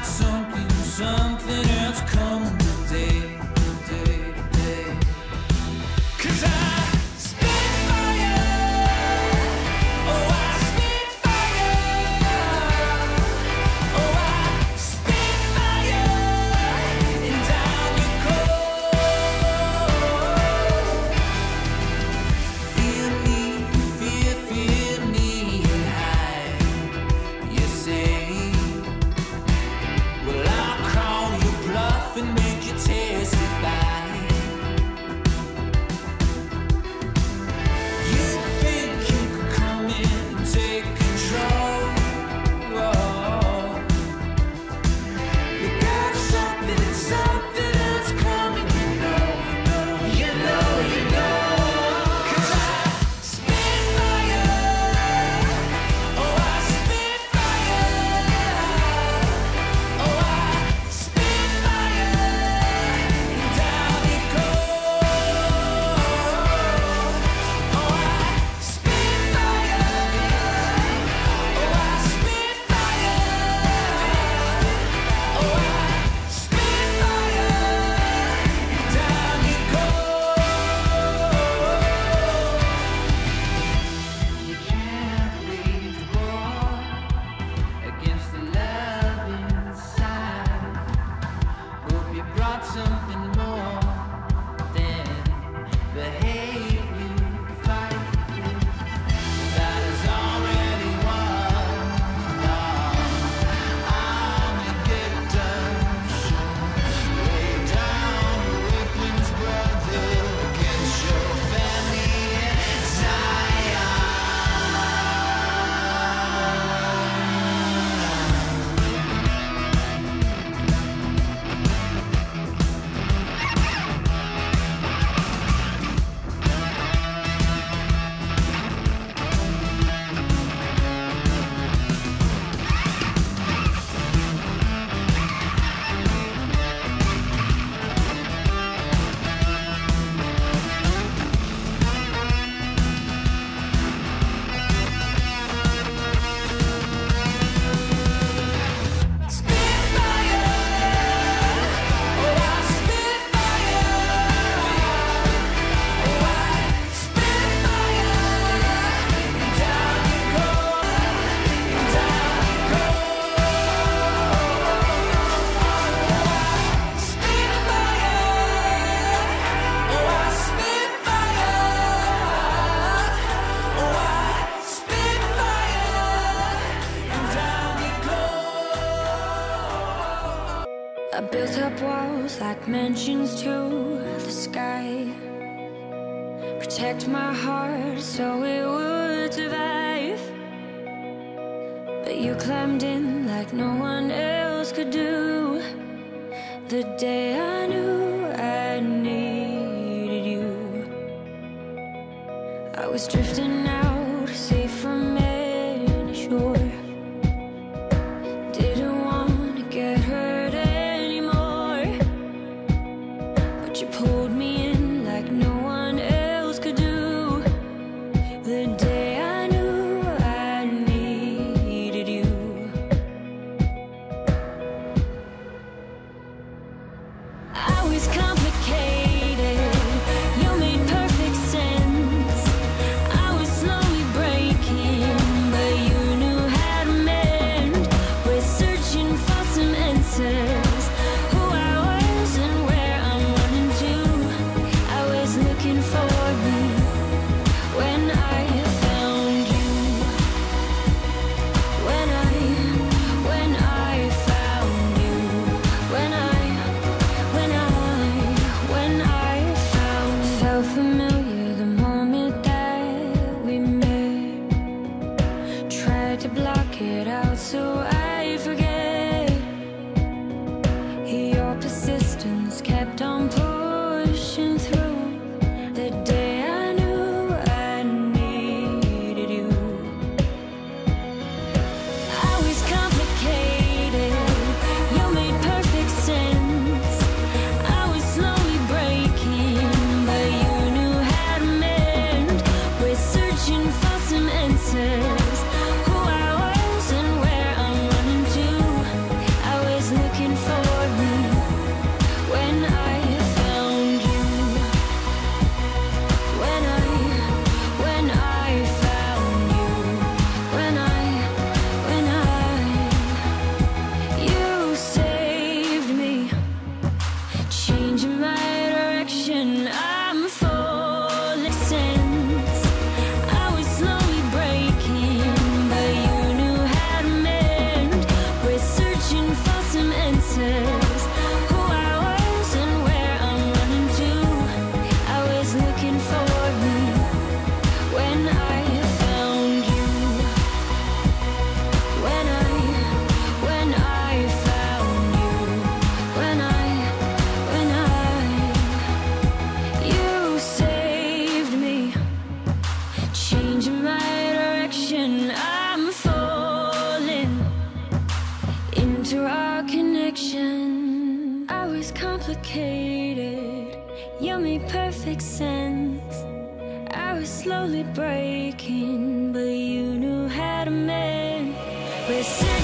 not so brought something protect my heart so it would survive. But you climbed in like no one else could do. The day I knew I needed you. I was drifting out, safe Listen.